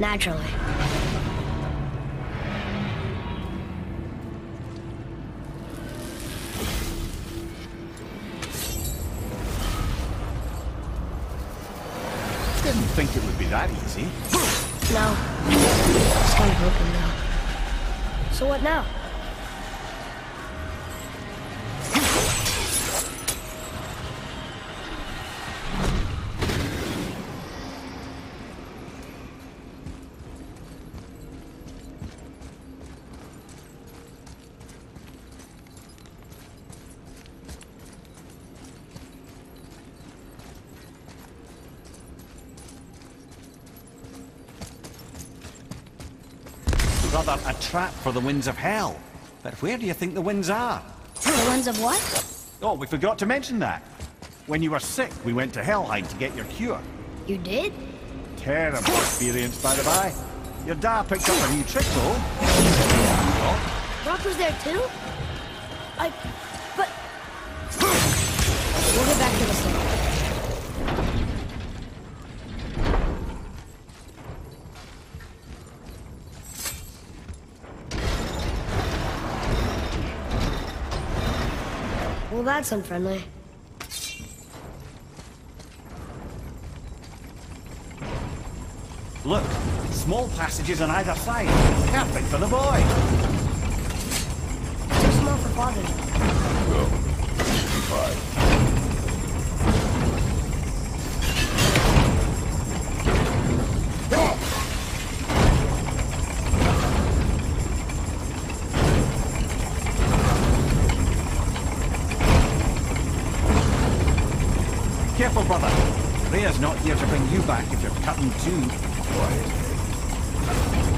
Naturally. Didn't think it would be that easy. No. It's kind of hoping though. So what now? Rather a trap for the winds of hell. But where do you think the winds are? The winds of what? Oh, we forgot to mention that. When you were sick, we went to Helheim to get your cure. You did? Terrible experience, by the by. Your dad picked up a new trick, though. Rock was there too? I... Well, that's unfriendly. Look, small passages on either side. Perfect for the boy. Too small for father. Go. Fine. Careful, brother. Rhea's not here to bring you back if you're cutting too. Quiet.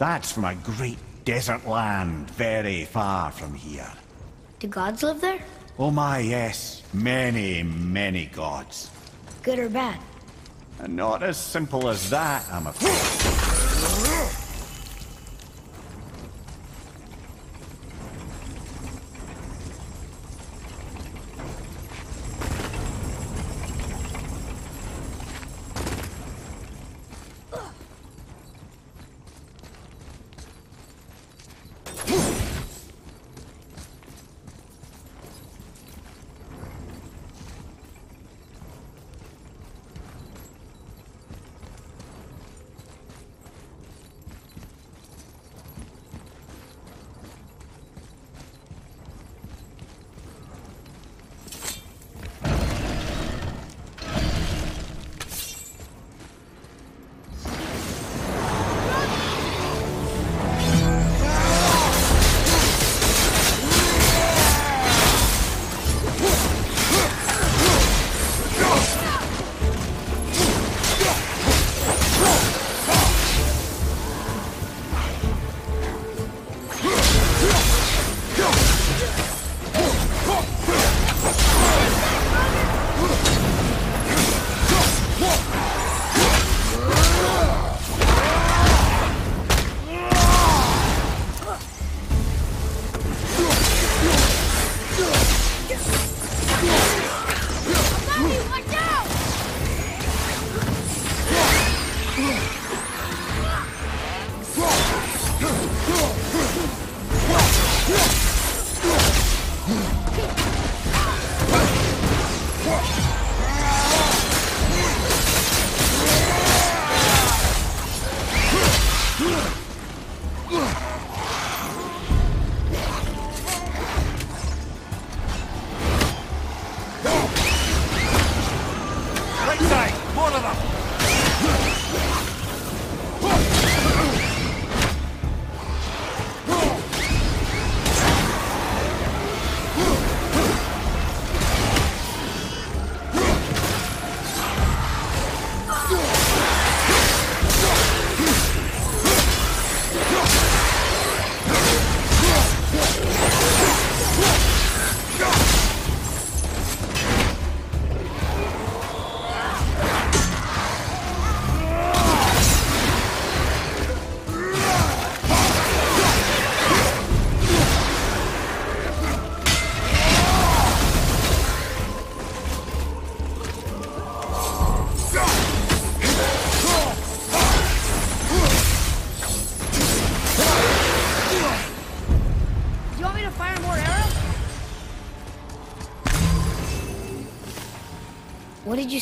That's from a great desert land very far from here. Do gods live there? Oh my, yes. Many, many gods. Good or bad? And not as simple as that, I'm afraid.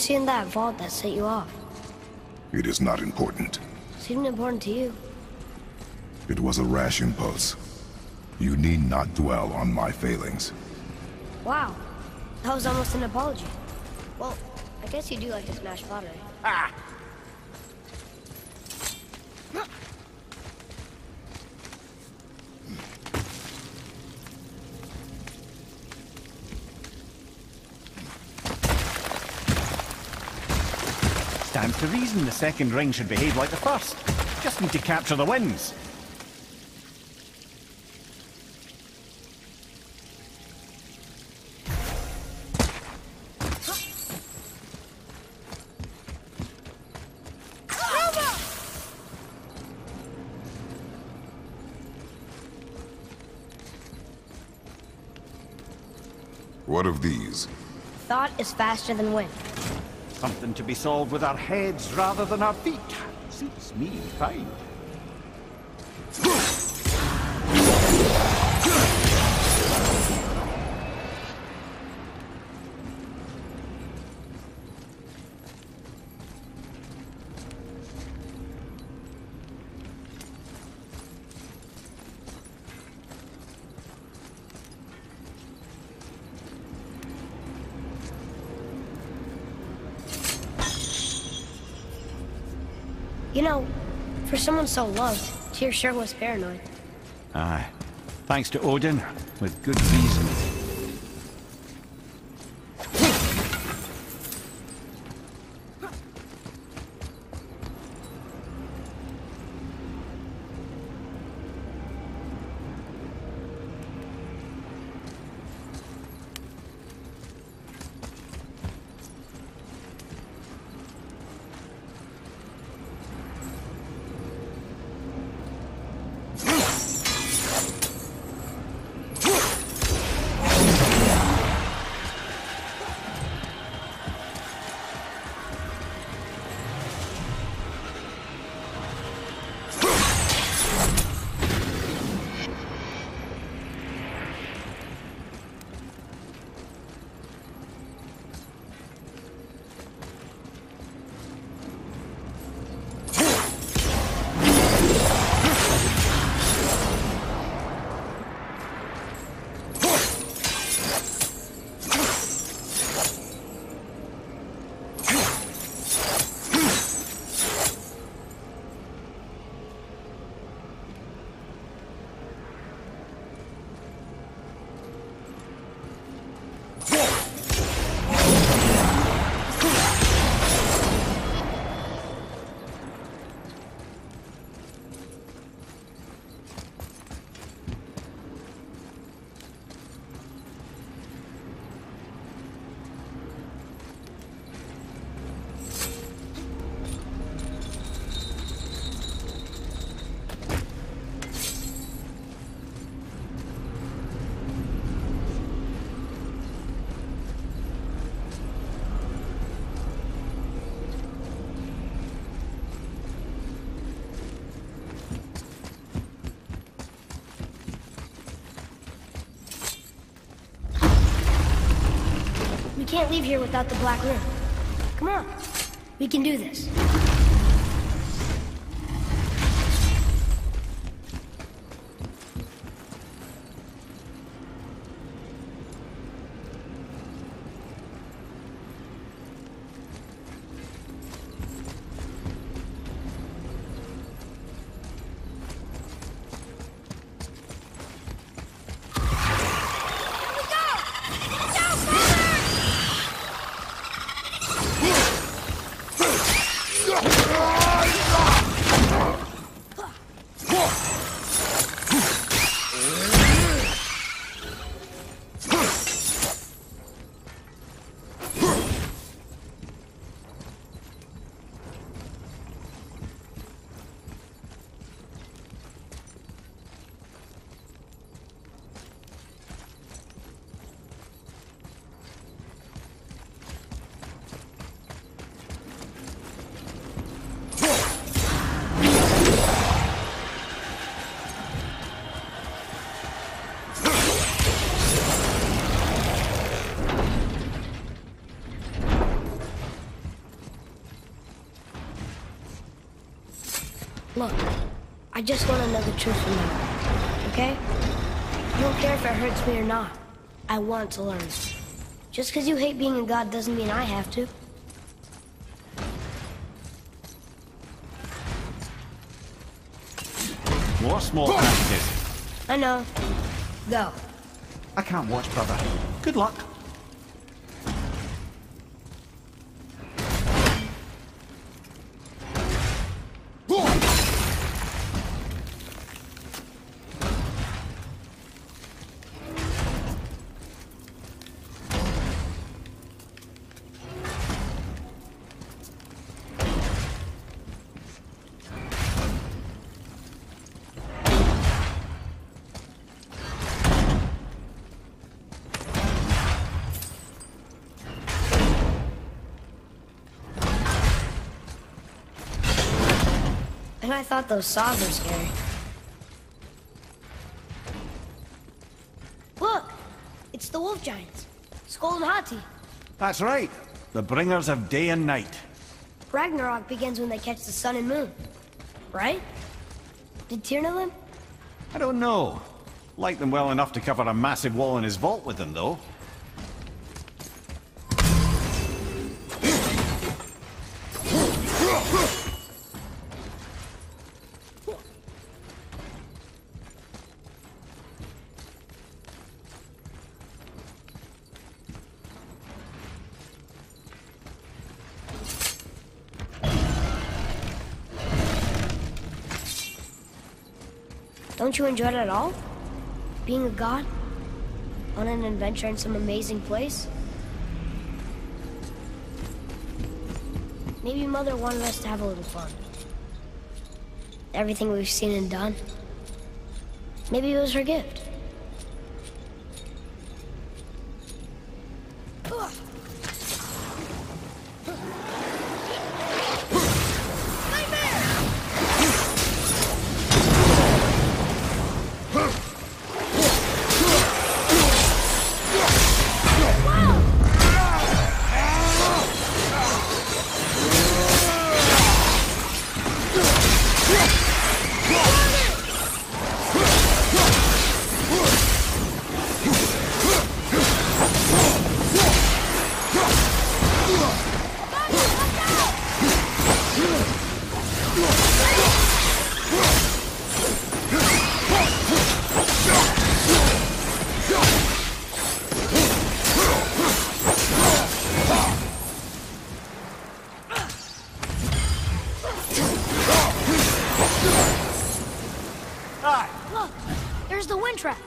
What did in that vault that set you off? It is not important. Seemed important to you. It was a rash impulse. You need not dwell on my failings. Wow. That was almost an apology. Well, I guess you do like to smash pottery. Ah! Stands to reason the second ring should behave like the first. Just need to capture the wins. What of these? Thought is faster than wind. Something to be solved with our heads rather than our feet. Suits me fine. For someone so loved, Tyr sure was paranoid. Aye. Thanks to Odin, with good reason. Can't leave here without the Black Rune. Come on. We can do this. I just want to know the truth from you, Okay? I don't care if it hurts me or not. I want to learn. Just because you hate being a god doesn't mean I have to. More small packages. I know. Go. I can't watch, brother. Good luck. And I thought those saws were scary. Look! It's the wolf giants. Sköll and Hati. That's right. The bringers of day and night. Ragnarok begins when they catch the sun and moon. Right? Did Tyr know them? I don't know. Like them well enough to cover a massive wall in his vault with them, though. Don't you enjoy it at all? Being a god? On an adventure in some amazing place? Maybe Mother wanted us to have a little fun. Everything we've seen and done. Maybe it was her gift. The wind trap!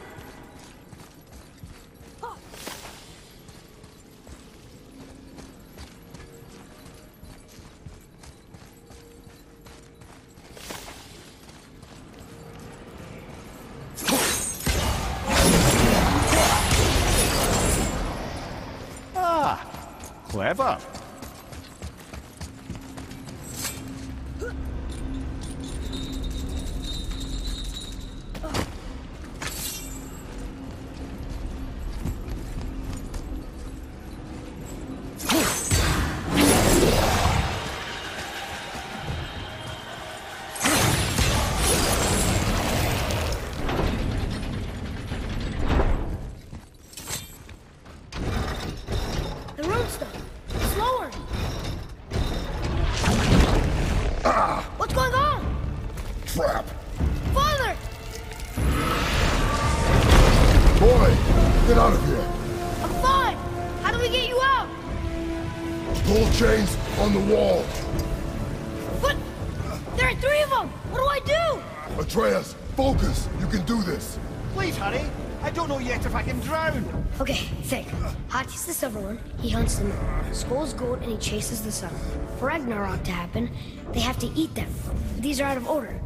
Think. Hati's the silver one. He hunts the moon. Sköll's gold and he chases the sun. For Ragnarok to happen, they have to eat them. These are out of order.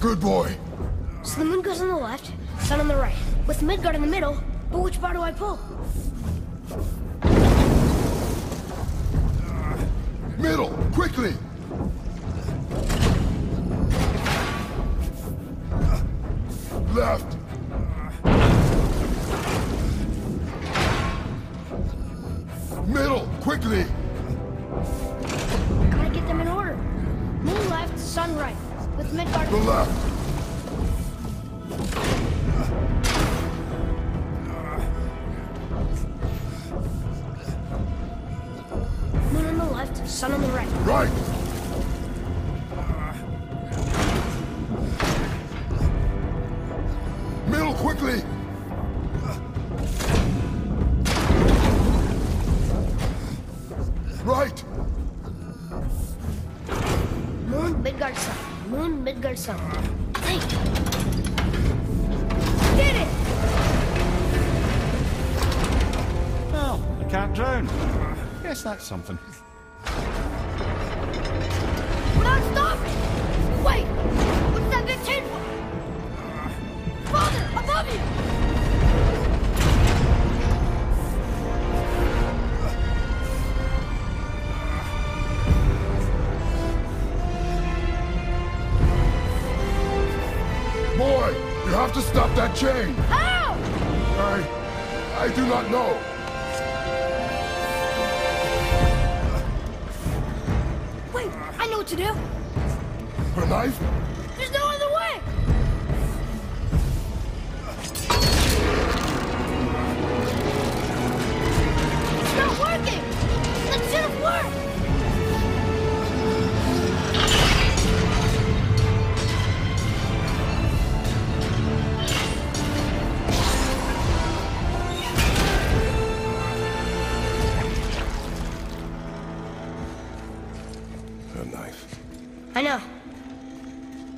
Good boy! So the moon goes on the left, sun on the right. With Midgard in the middle, but which bar do I pull? Middle, quickly! Left! Middle, quickly! Gotta get them in order. Moon left, sun right. With Midgard. The left. Moon on the left, sun on the right. Right. Midgard, Did it! Well, I can't drown. Guess that's something. Chain.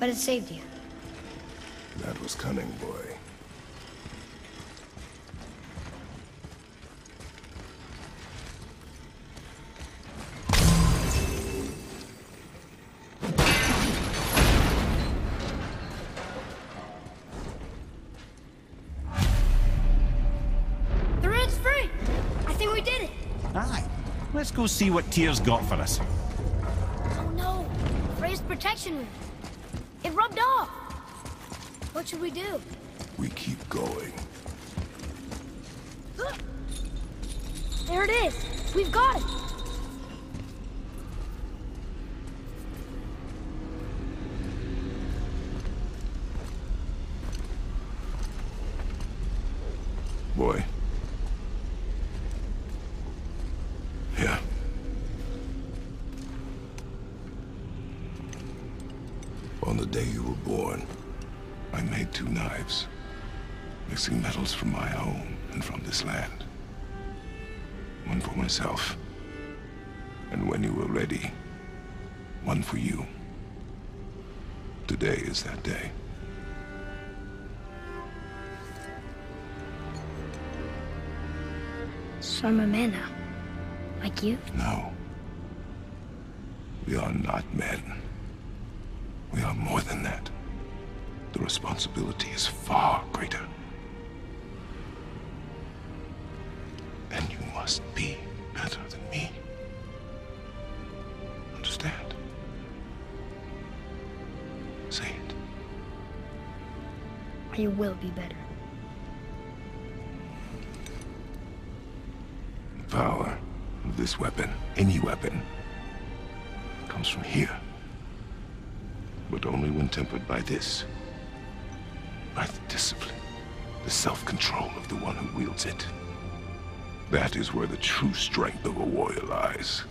But it saved you. That was cunning, boy. The road's free! I think we did it! Aye. Let's go see what Tyr's got for us. Oh no! Frey's protection ring. It rubbed off! What should we do? We keep going. There it is! We've got it! Boy. From my home and from this land. One for myself, and when you were ready, one for you. Today is that day. So I'm a man now. Like you? No. We are not men. We are more than that. The responsibility is far greater. Must be better than me. Understand? Say it. You will be better. The power of this weapon, any weapon, comes from here. But only when tempered by this. By the discipline, the self-control of the one who wields it. That is where the true strength of a warrior lies.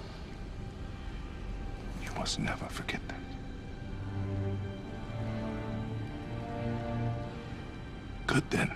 You must never forget that. Good then.